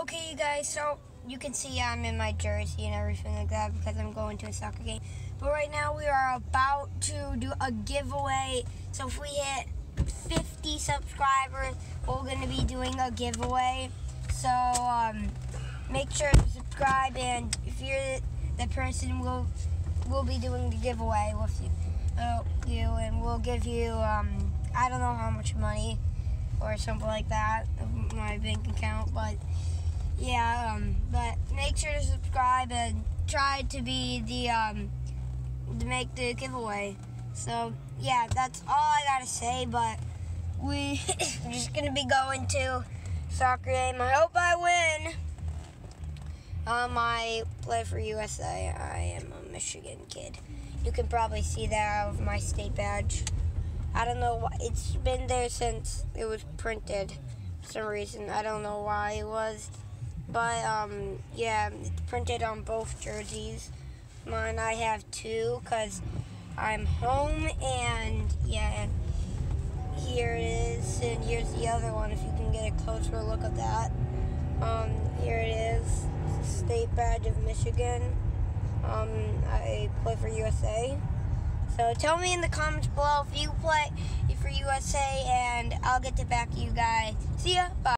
Okay, you guys, so you can see I'm in my jersey and everything like that because I'm going to a soccer game. But right now we are about to do a giveaway. So if we hit 50 subscribers, we're going to be doing a giveaway. So um, make sure to subscribe, and if you're the person, we'll we'll be doing the giveaway with you, uh, you, and we'll give you um, I don't know how much money or something like that my bank account, but um, but make sure to subscribe and try to be the um, to make the giveaway. So yeah, that's all I gotta say. But we are just gonna be going to soccer game. I hope I win. Um, I play for USA. I am a Michigan kid. You can probably see that out of my state badge. I don't know why it's been there since it was printed. For some reason, I don't know why it was. But um, yeah, it's printed on both jerseys. Mine I have two because I'm home and yeah, here it is, and here's the other one. If you can get a closer look at that, um, here it is, state badge of Michigan. Um, I play for USA. So tell me in the comments below if you play for USA, and I'll get to back you guys. See ya. Bye.